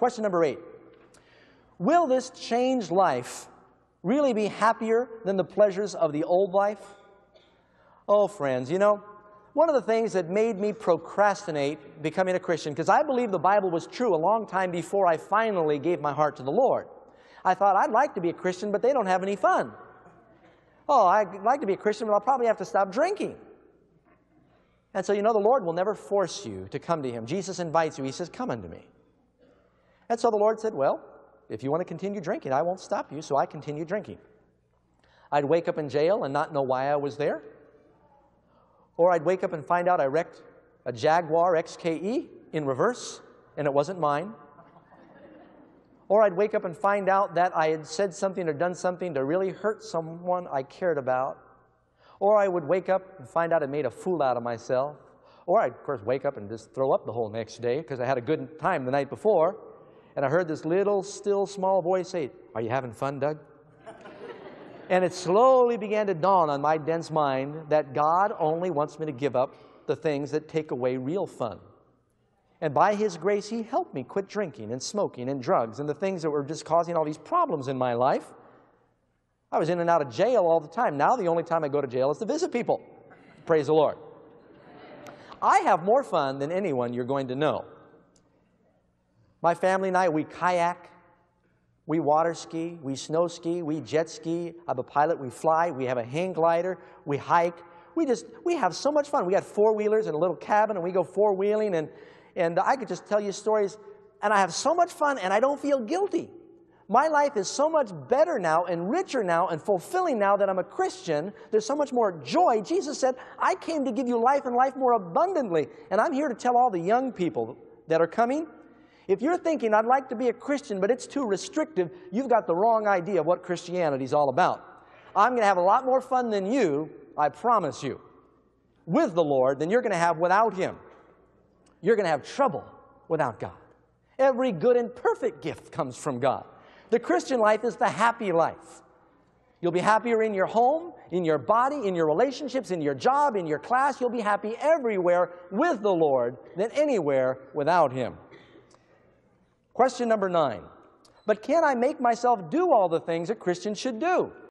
Question number eight. Will this changed life really be happier than the pleasures of the old life? Oh, friends, you know, one of the things that made me procrastinate becoming a Christian, because I believe the Bible was true a long time before I finally gave my heart to the Lord. I thought, I'd like to be a Christian, but they don't have any fun. Oh, I'd like to be a Christian, but I'll probably have to stop drinking. And so, you know, the Lord will never force you to come to Him. Jesus invites you. He says, Come unto me. And so the Lord said, Well, if you want to continue drinking, I won't stop you, so I continue drinking. I'd wake up in jail and not know why I was there. Or I'd wake up and find out I wrecked a Jaguar XKE in reverse, and it wasn't mine. Or I'd wake up and find out that I had said something or done something to really hurt someone I cared about. Or I would wake up and find out I made a fool out of myself. Or I'd, of course, wake up and just throw up the whole next day because I had a good time the night before. And I heard this little, still, small voice say, Are you having fun, Doug? and it slowly began to dawn on my dense mind that God only wants me to give up the things that take away real fun. And by His grace, He helped me quit drinking and smoking and drugs and the things that were just causing all these problems in my life. I was in and out of jail all the time. Now, the only time I go to jail is to visit people. Praise the Lord. I have more fun than anyone you're going to know. My family and I, we kayak, we water ski, we snow ski, we jet ski. I'm a pilot, we fly, we have a hang glider, we hike. We just, we have so much fun. We got four wheelers and a little cabin, and we go four wheeling, and, and I could just tell you stories, and I have so much fun, and I don't feel guilty. My life is so much better now and richer now and fulfilling now that I'm a Christian. There's so much more joy. Jesus said, I came to give you life and life more abundantly. And I'm here to tell all the young people that are coming, if you're thinking, I'd like to be a Christian, but it's too restrictive, you've got the wrong idea of what Christianity is all about. I'm going to have a lot more fun than you, I promise you, with the Lord than you're going to have without Him. You're going to have trouble without God. Every good and perfect gift comes from God. The Christian life is the happy life. You'll be happier in your home, in your body, in your relationships, in your job, in your class. You'll be happy everywhere with the Lord than anywhere without Him. Question number nine. But can I make myself do all the things a Christian should do?